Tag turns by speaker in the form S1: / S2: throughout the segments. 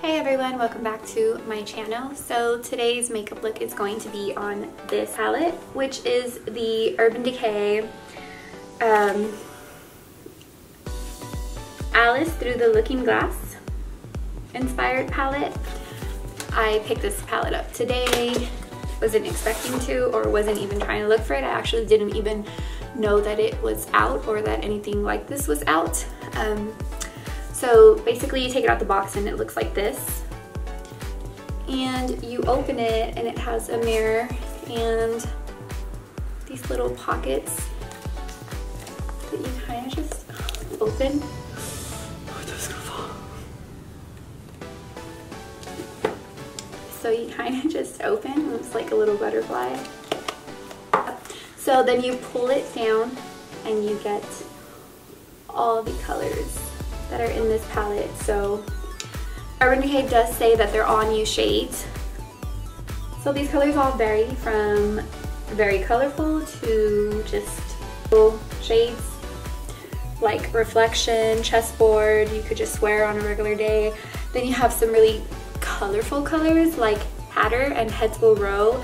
S1: Hey everyone, welcome back to my channel. So today's makeup look is going to be on this palette, which is the Urban Decay um, Alice Through the Looking Glass inspired palette. I picked this palette up today, wasn't expecting to or wasn't even trying to look for it. I actually didn't even know that it was out or that anything like this was out. Um, so basically you take it out the box and it looks like this. And you open it and it has a mirror and these little pockets that you kind of just open. So you kind of just open, looks like a little butterfly. So then you pull it down and you get all the colors that are in this palette. So Urban Decay does say that they're all new shades. So these colors all vary from very colorful to just shades like Reflection, Chessboard, you could just wear on a regular day. Then you have some really colorful colors like Hatter and Heads Will Roll.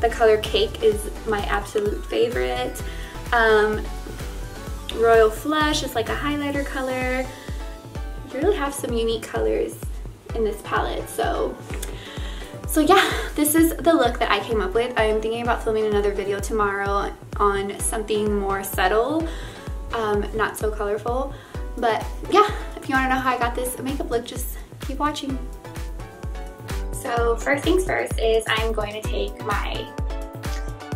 S1: The color Cake is my absolute favorite. Um, Royal Flush is like a highlighter color. You really have some unique colors in this palette. So, so yeah, this is the look that I came up with. I am thinking about filming another video tomorrow on something more subtle, um, not so colorful. But yeah, if you wanna know how I got this makeup look, just keep watching. So first things first is I'm going to take my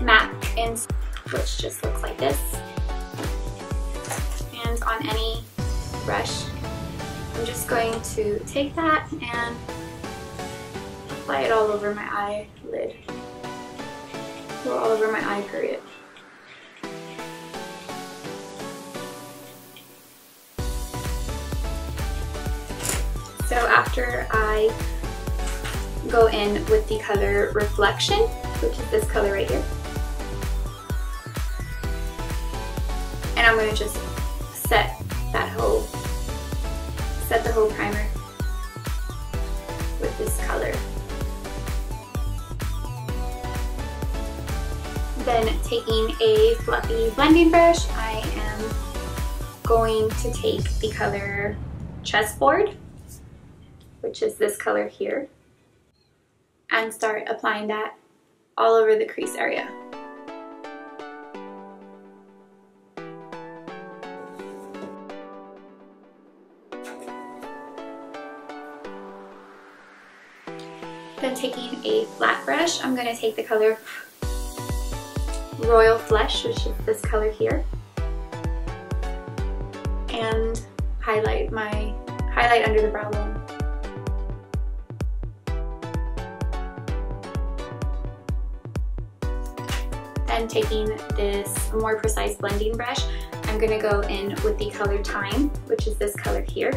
S1: MAC ins, which just looks like this. And on any brush, I'm just going to take that and apply it all over my eyelid. Or all over my eye period. So after I go in with the color Reflection, which is this color right here. And I'm going to just the whole primer with this color. Then taking a fluffy blending brush, I am going to take the color Chessboard, which is this color here and start applying that all over the crease area. Brush, I'm going to take the color Royal Flush, which is this color here, and highlight my highlight under the brow bone. Then taking this more precise blending brush, I'm gonna go in with the color Time, which is this color here,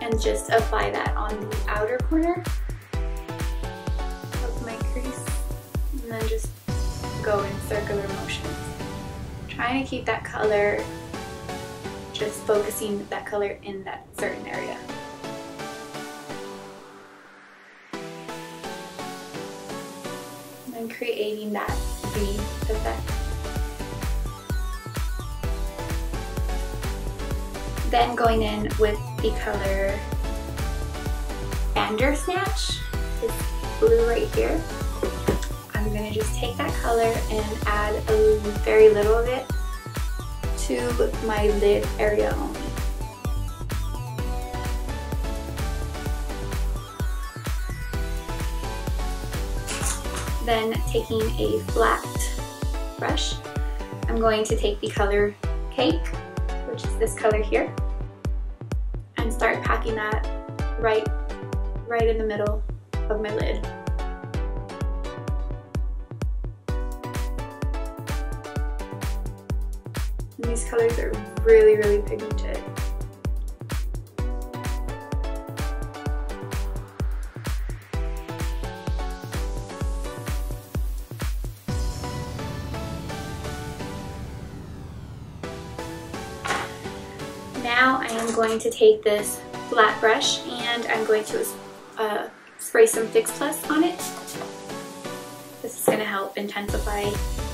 S1: and just apply that on the outer corner and just go in circular motions. Trying to keep that color, just focusing that color in that certain area. And creating that V effect. Then going in with the color Bandersnatch, this blue right here. I'm gonna just take that color and add a very little of it to my lid area only. Then taking a flat brush, I'm going to take the color Cake, which is this color here, and start packing that right, right in the middle of my lid. And these colors are really, really pigmented. Now I am going to take this flat brush and I'm going to uh, spray some Fix Plus on it. This is going to help intensify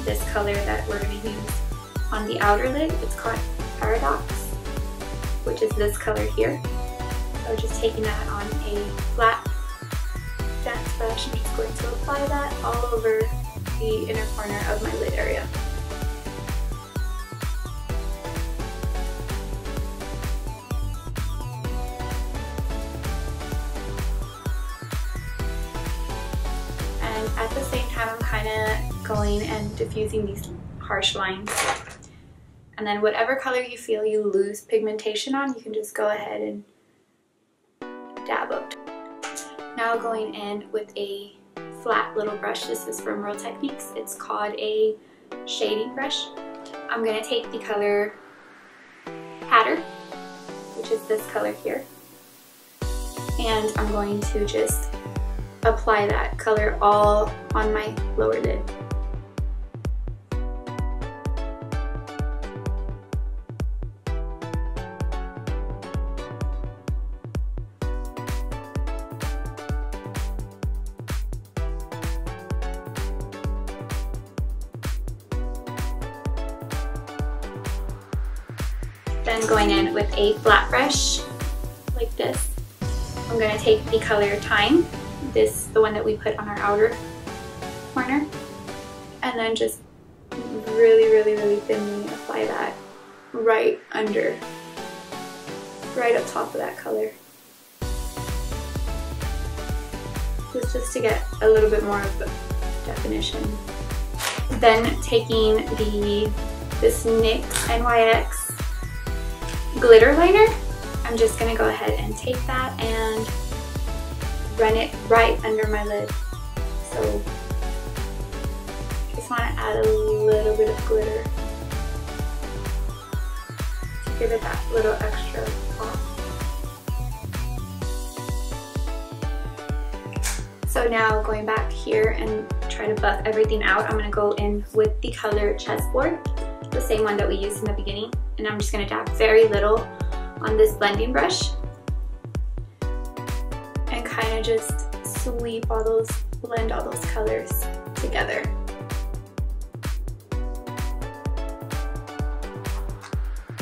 S1: this color that we're going to use on the outer lid. It's called Paradox, which is this color here. So just taking that on a flat dense brush, I'm just going to apply that all over the inner corner of my lid area. And at the same time, I'm kind of going and diffusing these harsh lines. And then whatever color you feel you lose pigmentation on, you can just go ahead and dab up. Now going in with a flat little brush. This is from Real Techniques. It's called a shading brush. I'm going to take the color Hatter, which is this color here, and I'm going to just apply that color all on my lower lid. Then going in with a flat brush like this, I'm going to take the color Time, this the one that we put on our outer corner, and then just really, really, really thinly apply that right under, right up top of that color. This just to get a little bit more of the definition. Then taking the this NYX NYX glitter liner, I'm just gonna go ahead and take that and run it right under my lid. So just wanna add a little bit of glitter to give it that little extra pop. So now going back here and try to buff everything out, I'm gonna go in with the color Chessboard, the same one that we used in the beginning and I'm just going to dab very little on this blending brush and kind of just sweep all those, blend all those colors together.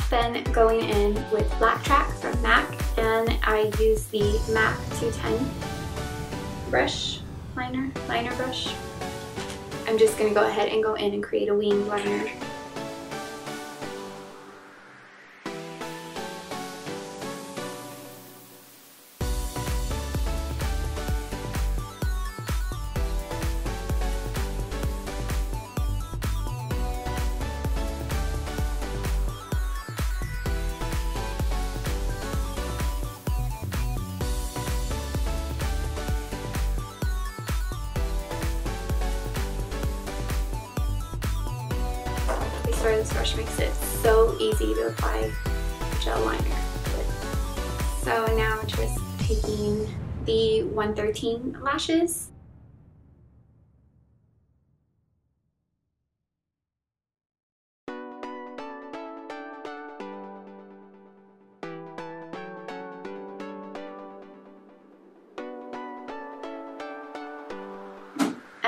S1: Then going in with Black Track from MAC and I use the MAC 210 brush liner, liner brush. I'm just going to go ahead and go in and create a winged liner where this brush makes it so easy to apply gel liner. So now I'm just taking the 113 lashes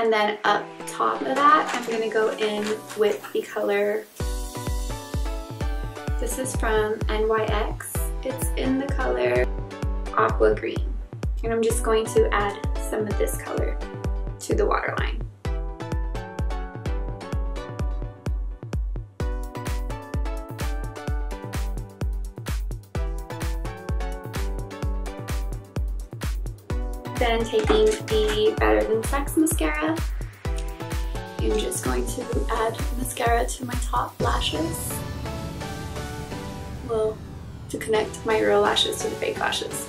S1: And then up top of that, I'm gonna go in with the color, this is from NYX. It's in the color Aqua Green. And I'm just going to add some of this color to the waterline. Then taking the Better Than Sex mascara, I'm just going to add mascara to my top lashes. Well, to connect my real lashes to the fake lashes.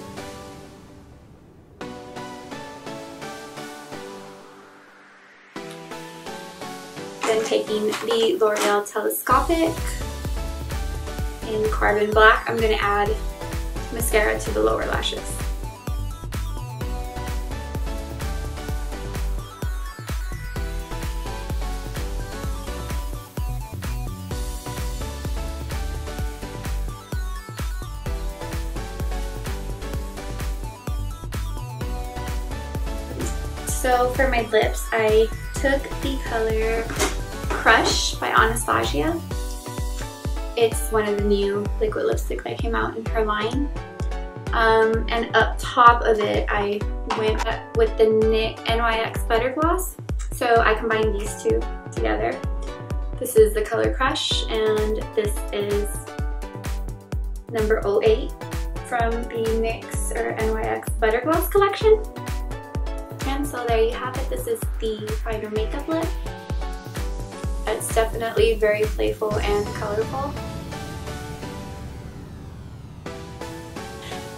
S1: Then taking the L'Oreal Telescopic in Carbon Black, I'm going to add mascara to the lower lashes. For my lips, I took the color Crush by Anastasia. It's one of the new liquid lipstick that came out in her line. Um, and up top of it, I went with the NYX NYX Butter Gloss. So I combined these two together. This is the color Crush, and this is number 08 from the NYX or NYX Butter Gloss collection. So there you have it. This is the final makeup lip. It's definitely very playful and colorful.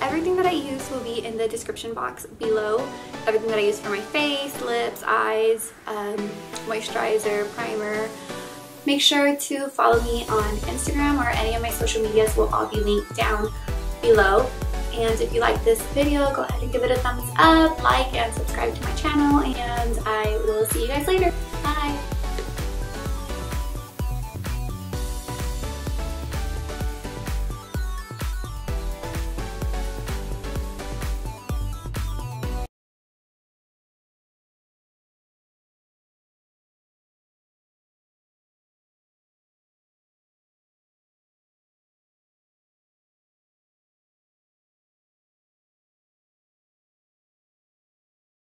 S1: Everything that I use will be in the description box below. Everything that I use for my face, lips, eyes, um, moisturizer, primer. Make sure to follow me on Instagram or any of my social medias will all be linked down below. And if you like this video, go ahead and give it a thumbs up, like, and subscribe to my channel. And I will see you guys later. Bye!